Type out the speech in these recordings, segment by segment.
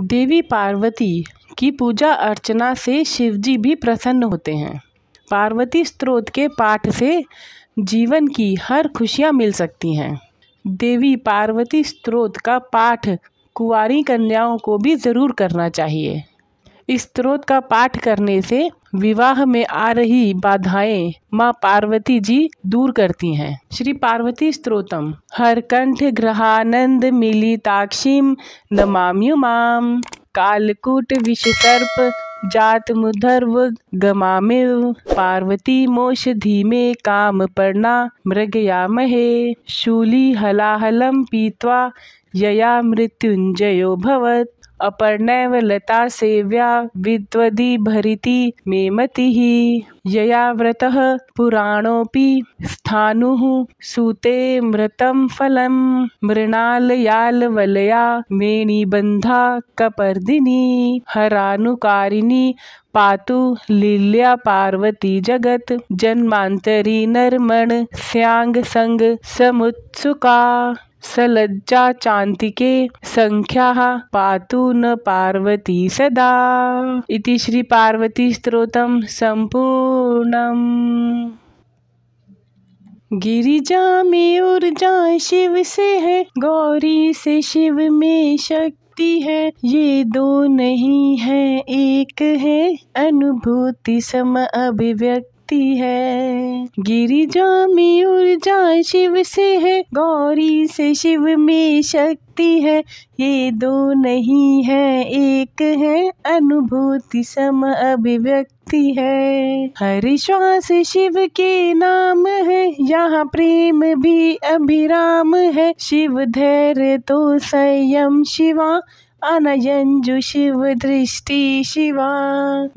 देवी पार्वती की पूजा अर्चना से शिवजी भी प्रसन्न होते हैं। पार्वती स्त्रोत के पाठ से जीवन की हर खुशियाँ मिल सकती हैं। देवी पार्वती स्त्रोत का पाठ कुंवारी कन्याओं को भी ज़रूर करना चाहिए। इस स्त्रोत का पाठ करने से विवाह में आ रही बाधाएँ माँ पार्वती जी दूर करती हैं। श्री पार्वती स्त्रोतम हर कंठ ग्रहानंद मिलिताक्षीम नमाम्युमाम कालकूट विष सर्प। जात मुधर्व गमामिव। पार्वती मोश धीमे काम पर्णा मृगयामहे शूली हलाहलम पीत्वा। यया मृत्युंजयो भवत। अपर्णैव लता सेव्या विद्वदी भरिति मे मतिः यया व्रतः पुराणोऽपि स्थाणुः सूते मृतं फलं मृणालयालवलया मेणिबन्धा कपर्दिनी। हरानुकारिणी पातु लील्या पार्वती जगत। जन्मांतरी नरमण स्यांग संग समुत्सुका। सलज्जा चान्तिके सङ्ख्याः पातु न पार्वती सदा। इति श्री पार्वती स्त्रोतम संपूर्णम गिरिजा में ऊर्जा शिव से है, गौरी से शिव में शक्ति है। ये दो नहीं है, एक है अनुभूति सम अभिव्यक्ति। शक्ति है। गिरिजा में ऊर्जा शिव से है, गौरी से शिव में शक्ति है। ये दो नहीं है, एक है अनुभूति, सम अभिव्यक्ति है। हर श्वास शिव के नाम है, यहाँ प्रेम भी अभिराम है। शिव धैर्य तो संयम शिवा अनयंजु शिव दृष्टि शिवा।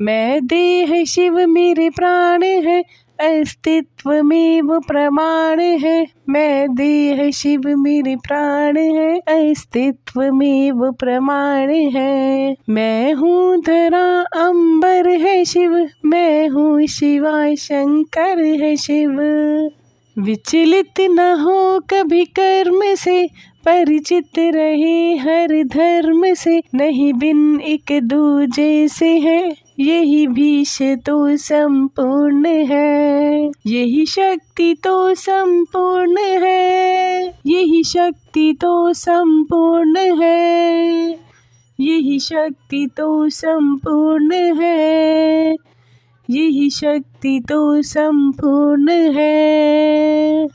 मैं देह शिव मेरे प्राण है, अस्तित्व में वो प्रमाण है। मैं देह शिव मेरे प्राण है, अस्तित्व में वो प्रमाण है। मैं हूँ धरा अंबर है शिव, मैं हूँ शिवा शंकर है शिव। विचलित न हो कभी कर्म से परिचित रहे हर धर्म से नहीं बिन एक दूजे से है। यही भीष तो संपूर्ण है। यही शक्ति तो संपूर्ण है। यही शक्ति तो संपूर्ण है। यही शक्ति तो संपूर्ण है। यही शक्ति तो संपूर्ण है।